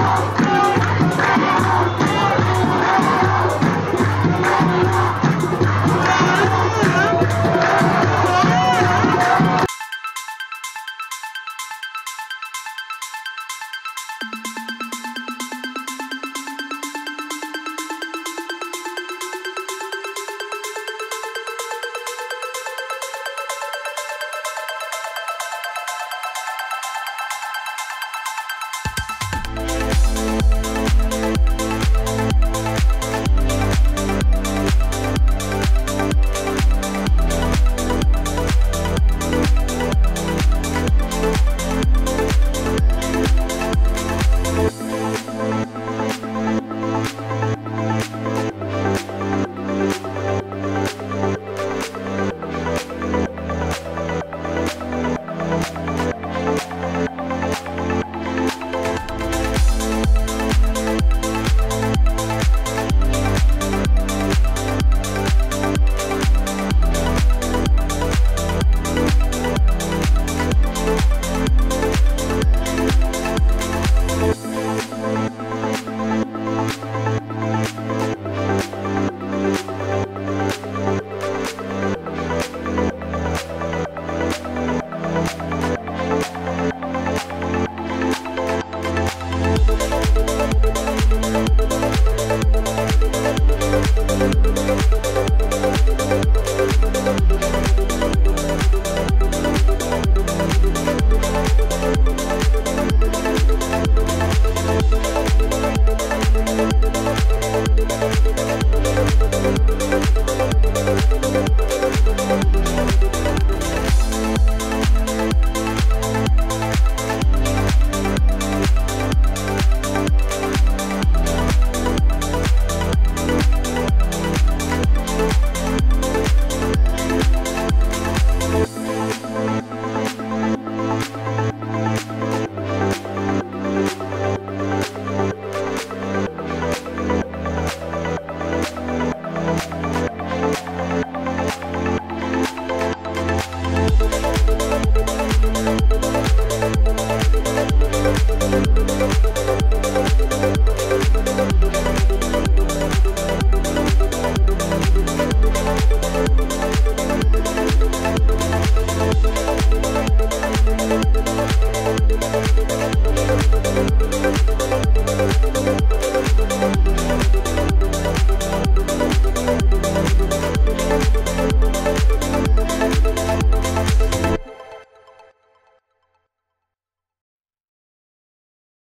好。Thank